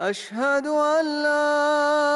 أشهد أن لا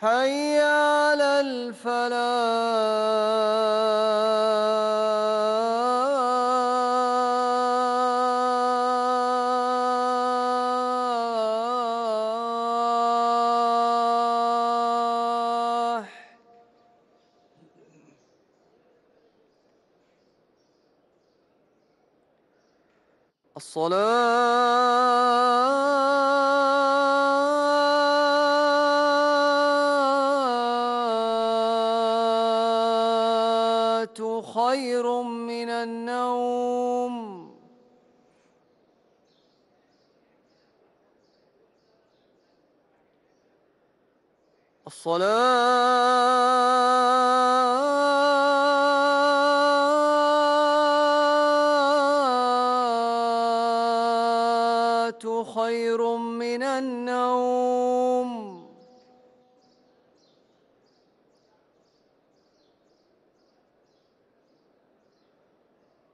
حي على الفلاح. الصلاة خير من النوم. الصلاة خير من النوم.